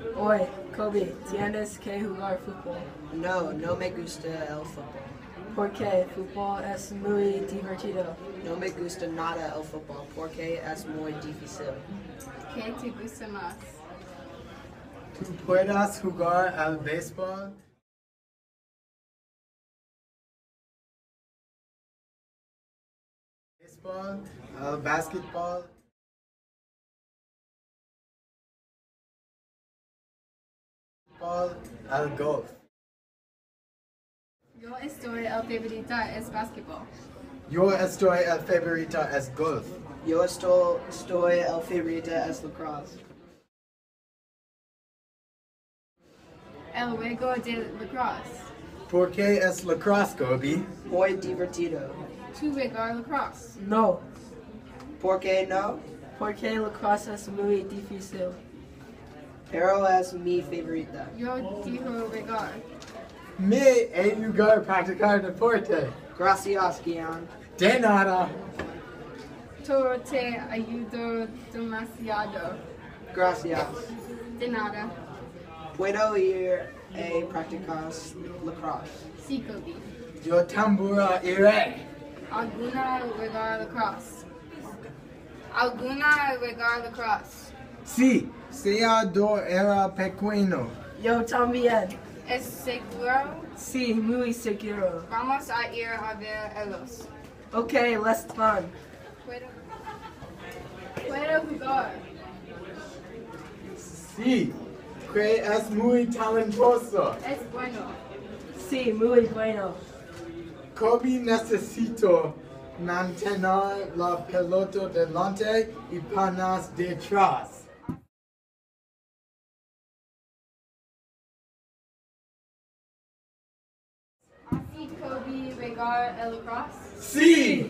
Oi, Kobe, ¿tienes que jugar fútbol? No, no me gusta el fútbol. ¿Por qué? Fútbol es muy divertido. No me gusta nada el fútbol porque es muy difícil. ¿Qué te gusta más? ¿Tú puedes jugar al béisbol? Baseball, al basketball, ball, al golf. Yo estoy el favorita es basketball. Your estoy el favorito es golf. Your estoy, estoy el favorito es lacrosse. El juego de lacrosse. ¿Por qué es lacrosse, Kobe? Muy divertido. ¿Tú jugar lacrosse? No, ¿Por qué no? porque lacrosse es muy difícil. Pero es mi favorita. Yo dijo jugar. Me he jugar practicar deporte. Gracias, Gian. De nada. Todo te ayudó demasiado. Gracias. De nada. Puedo ir a practicar lacrosse. Sí, Kobe. Yo tambura iré. ¿Alguna jugar lacrosse? ¿Alguna jugar lacrosse? Sí, sea do era pequeño. Yo también. ¿Es seguro? Sí, muy seguro. Vamos a ir a ver ellos. Okay, let's fun. ¿Puedo? ¿Puedo jugar? Sí, que es muy talentoso. Es bueno. Sí, muy bueno. Kobe necesito mantener la pelota delante y panas detrás. Así Kobe jugar el lacrosse? Sí,